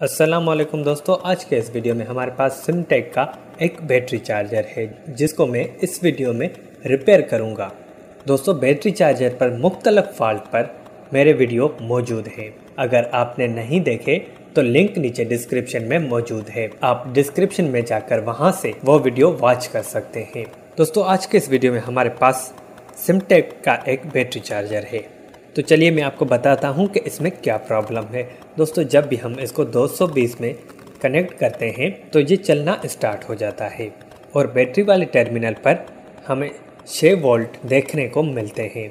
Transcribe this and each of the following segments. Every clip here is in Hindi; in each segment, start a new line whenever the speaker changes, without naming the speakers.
वालेकुम दोस्तों, आज के इस वीडियो में हमारे पास सिमटेक का एक बैटरी चार्जर है, जिसको मैं इस वीडियो में रिपेयर करूँगा। दोस्तों, बैटरी चार्जर पर मुख्तलफ फॉल्ट पर मेरे वीडियो मौजूद हैं। अगर आपने नहीं देखे तो लिंक नीचे डिस्क्रिप्शन में मौजूद है। आप डिस्क्रिप्शन में जाकर वहाँ से वो वीडियो वॉच कर सकते हैं। दोस्तों, आज के इस वीडियो में हमारे पास सिमटेक का एक बैटरी चार्जर है। तो चलिए मैं आपको बताता हूँ कि इसमें क्या प्रॉब्लम है। दोस्तों, जब भी हम इसको 220 में कनेक्ट करते हैं तो ये चलना स्टार्ट हो जाता है और बैटरी वाले टर्मिनल पर हमें 6 वोल्ट देखने को मिलते हैं।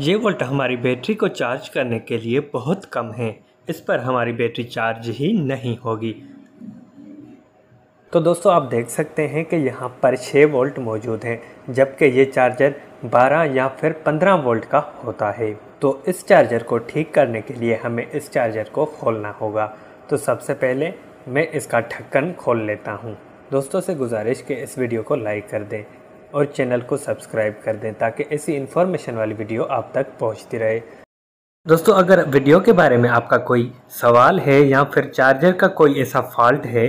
ये वोल्ट हमारी बैटरी को चार्ज करने के लिए बहुत कम है। इस पर हमारी बैटरी चार्ज ही नहीं होगी। तो दोस्तों, आप देख सकते हैं कि यहाँ पर 6 वोल्ट मौजूद हैं, जबकि ये चार्जर 12 या फिर 15 वोल्ट का होता है। तो इस चार्जर को ठीक करने के लिए हमें इस चार्जर को खोलना होगा। तो सबसे पहले मैं इसका ढक्कन खोल लेता हूँ। दोस्तों से गुजारिश के इस वीडियो को लाइक कर दें और चैनल को सब्सक्राइब कर दें ताकि ऐसी इन्फॉर्मेशन वाली वीडियो आप तक पहुँचती रहे। दोस्तों, अगर वीडियो के बारे में आपका कोई सवाल है या फिर चार्जर का कोई ऐसा फॉल्ट है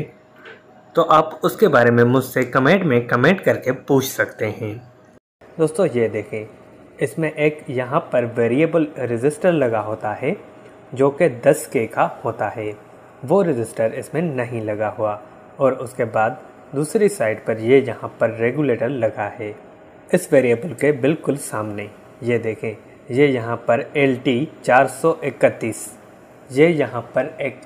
तो आप उसके बारे में मुझसे कमेंट में कमेंट करके पूछ सकते हैं। दोस्तों, ये देखें। इसमें एक यहाँ पर वेरिएबल रजिस्टर लगा होता है, जो कि 10 के का होता है। वो रजिस्टर इसमें नहीं लगा हुआ। और उसके बाद दूसरी साइड पर ये यहाँ पर रेगुलेटर लगा है। इस वेरिएबल के बिल्कुल सामने, ये देखें, ये यहाँ पर एल टी चार सौ इकतीस। ये यहाँ पर एक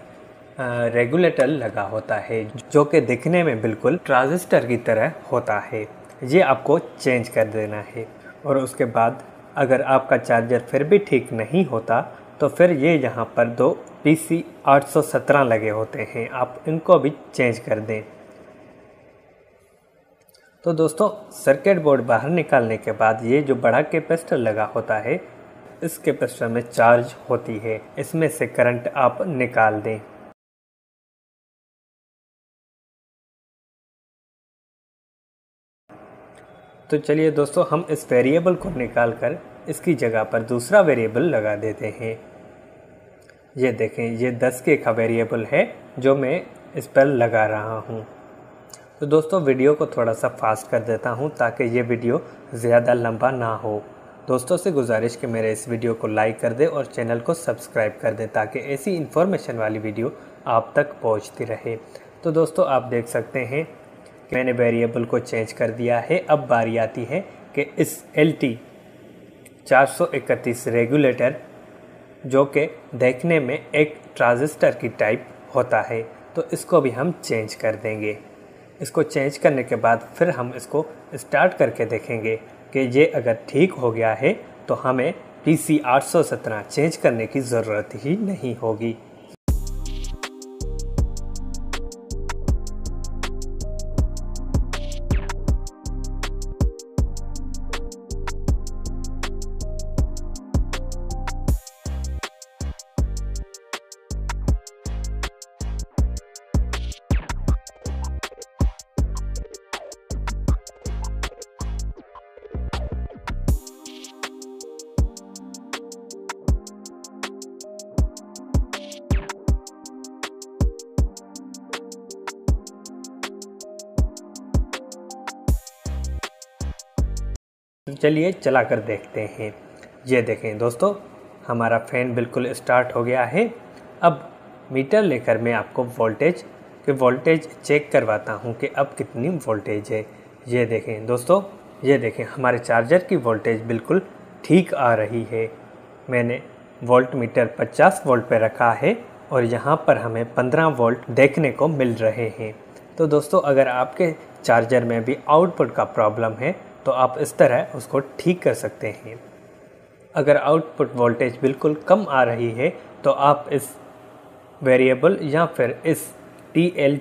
रेगुलेटर लगा होता है, जो कि दिखने में बिल्कुल ट्रांजिस्टर की तरह होता है। ये आपको चेंज कर देना है। और उसके बाद अगर आपका चार्जर फिर भी ठीक नहीं होता तो फिर ये यहाँ पर दो पी सी लगे होते हैं। आप इनको भी चेंज कर दें। तो दोस्तों, सर्किट बोर्ड बाहर निकालने के बाद ये जो बड़ा कैपेसिटर लगा होता है, इस कैपेसिटर में चार्ज होती है। इसमें से करंट आप निकाल दें। तो चलिए दोस्तों, हम इस वेरिएबल को निकाल कर इसकी जगह पर दूसरा वेरिएबल लगा देते हैं। ये देखें, ये 10 के का वेरिएबल है जो मैं इस पर लगा रहा हूँ। तो दोस्तों वीडियो को थोड़ा सा फास्ट कर देता हूँ ताकि ये वीडियो ज़्यादा लंबा ना हो। दोस्तों, से गुजारिश कि मेरे इस वीडियो को लाइक कर दें और चैनल को सब्सक्राइब कर दें ताकि ऐसी इन्फॉर्मेशन वाली वीडियो आप तक पहुँचती रहे। तो दोस्तों, आप देख सकते हैं मैंने वेरिएबल को चेंज कर दिया है। अब बारी आती है कि इस एल टी रेगुलेटर जो कि देखने में एक ट्रांजिस्टर की टाइप होता है तो इसको भी हम चेंज कर देंगे। इसको चेंज करने के बाद फिर हम इसको स्टार्ट करके देखेंगे कि ये अगर ठीक हो गया है तो हमें पी सी चेंज करने की ज़रूरत ही नहीं होगी। चलिए, चला कर देखते हैं। ये देखें दोस्तों, हमारा फ़ैन बिल्कुल स्टार्ट हो गया है। अब मीटर लेकर मैं आपको वोल्टेज के वोल्टेज चेक करवाता हूँ कि अब कितनी वोल्टेज है। ये देखें दोस्तों, ये देखें हमारे चार्जर की वोल्टेज बिल्कुल ठीक आ रही है। मैंने वोल्ट मीटर 50 वोल्ट पर रखा है और यहाँ पर हमें 15 वोल्ट देखने को मिल रहे हैं। तो दोस्तों, अगर आपके चार्जर में भी आउटपुट का प्रॉब्लम है तो आप इस तरह उसको ठीक कर सकते हैं। अगर आउटपुट वोल्टेज बिल्कुल कम आ रही है तो आप इस वेरिएबल या फिर इस टी एल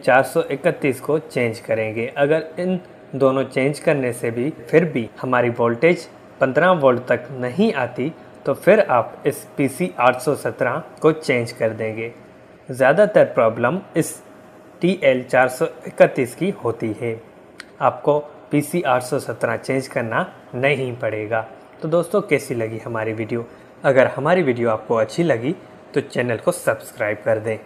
को चेंज करेंगे। अगर इन दोनों चेंज करने से भी, फिर भी हमारी वोल्टेज 15 वोल्ट तक नहीं आती तो फिर आप इस पी सी को चेंज कर देंगे। ज़्यादातर प्रॉब्लम इस टी एल की होती है। आपको पी सी चेंज करना नहीं पड़ेगा। तो दोस्तों, कैसी लगी हमारी वीडियो? अगर हमारी वीडियो आपको अच्छी लगी तो चैनल को सब्सक्राइब कर दें।